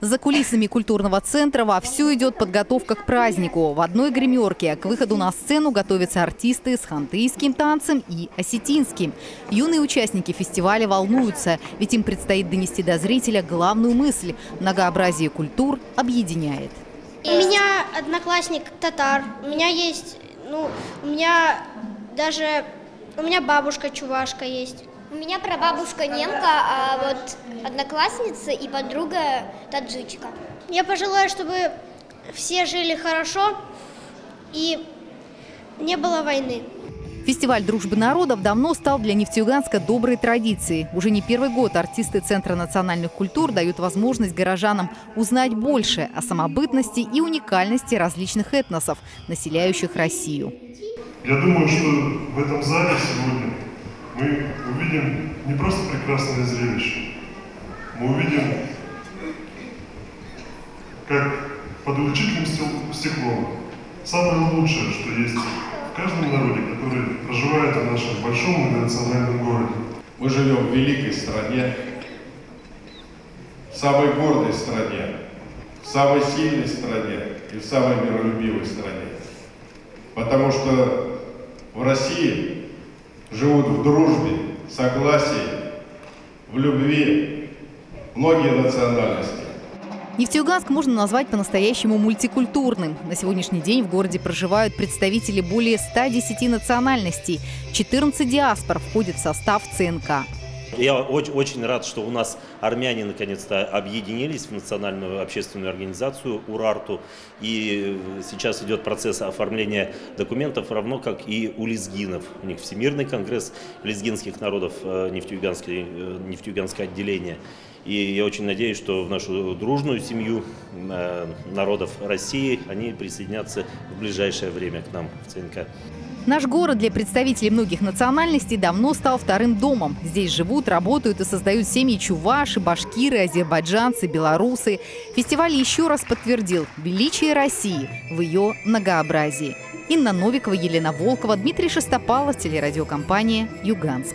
За кулисами культурного центра вовсю идет подготовка к празднику. В одной гримерке к выходу на сцену готовятся артисты с хантыйским танцем и осетинским. Юные участники фестиваля волнуются, ведь им предстоит донести до зрителя главную мысль – многообразие культур объединяет. У меня одноклассник татар, у меня есть, ну, у меня даже, у меня бабушка чувашка есть. У меня прабабушка немка, а вот одноклассница и подруга таджичка. Я пожелаю, чтобы все жили хорошо и не было войны. Фестиваль дружбы народов давно стал для Нефтеюганска доброй традицией. Уже не первый год артисты Центра национальных культур дают возможность горожанам узнать больше о самобытности и уникальности различных этносов, населяющих Россию. Я думаю, что в этом зале сегодня мы увидим не просто прекрасное зрелище, мы увидим, как под увеличительным стеклом самое лучшее, что есть в каждом народе, который проживает в нашем большом многонациональном городе. Мы живем в великой стране, в самой гордой стране, в самой сильной стране и в самой миролюбивой стране. Потому что в России живут в дружбе, согласии, в любви многие национальности. Нефтеюганск можно назвать по-настоящему мультикультурным. На сегодняшний день в городе проживают представители более 110 национальностей. 14 диаспор входят в состав ЦНК. Я очень, очень рад, что у нас армяне наконец-то объединились в национальную общественную организацию УРАРТу. И сейчас идет процесс оформления документов, равно как и у лезгинов. У них Всемирный конгресс лезгинских народов, э, нефтеюганское, э, отделение. И я очень надеюсь, что в нашу дружную семью э, народов России они присоединятся в ближайшее время к нам в ЦНК. Наш город для представителей многих национальностей давно стал вторым домом. Здесь живут, работают и создают семьи чуваши, башкиры, азербайджанцы, белорусы. Фестиваль еще раз подтвердил величие России в ее многообразии. Инна Новикова, Елена Волкова, Дмитрий Шестопалов, телерадиокомпания «Юганск».